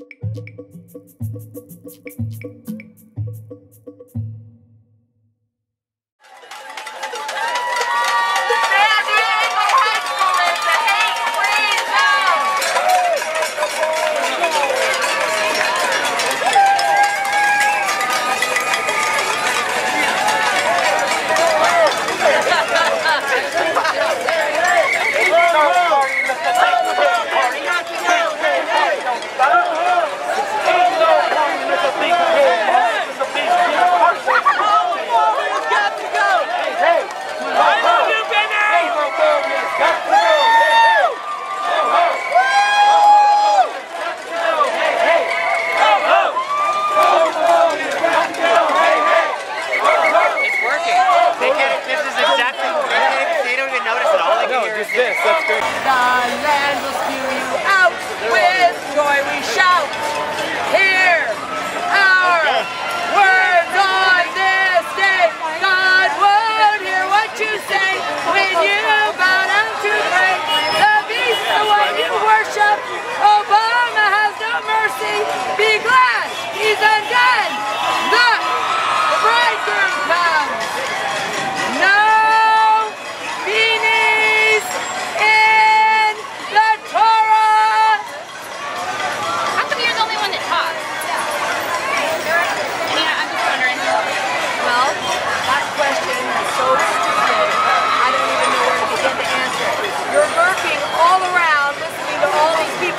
Thank you. That's great. The land will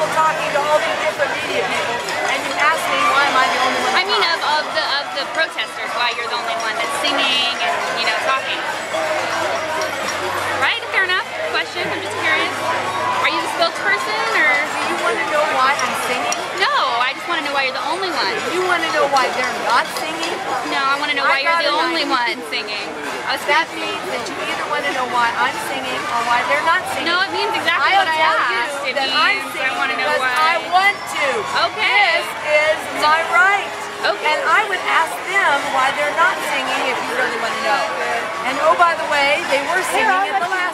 people talking to all these different media people, and you ask me why am I the only one? I mean, of, of the of the protesters, why you're the only one that's singing and you know talking. Right? Fair enough. Question. I'm just curious. Are you the spokesperson or? Do you want to know why I'm singing? No, I just want to know why you're the only one. You want to know why they're not singing? No, I want to know why I'd you're the only one singing. I was That means that you either want to know why I'm singing or why they're not singing. No, it means Is my right. Okay. And I would ask them why they're not singing if you really want to know. And oh, by the way, they were singing at the last.